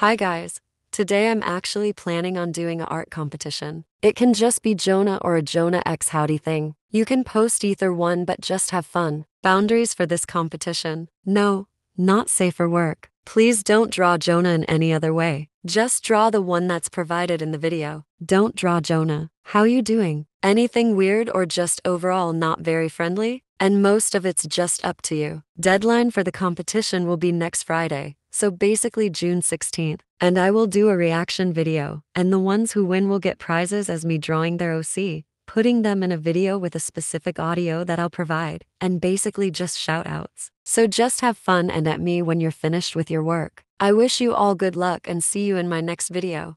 Hi guys. Today I'm actually planning on doing an art competition. It can just be Jonah or a Jonah X Howdy thing. You can post either one but just have fun. Boundaries for this competition. No, not safe for work. Please don't draw Jonah in any other way. Just draw the one that's provided in the video. Don't draw Jonah. Howdy doing? Anything weird or just overall not very friendly? And most of it's just up to you. Deadline for the competition will be next Friday, so basically June 16th. And I will do a reaction video, and the ones who win will get prizes as me drawing their OC, putting them in a video with a specific audio that I'll provide, and basically just shout outs. So just have fun and at me when you're finished with your work. I wish you all good luck and see you in my next video.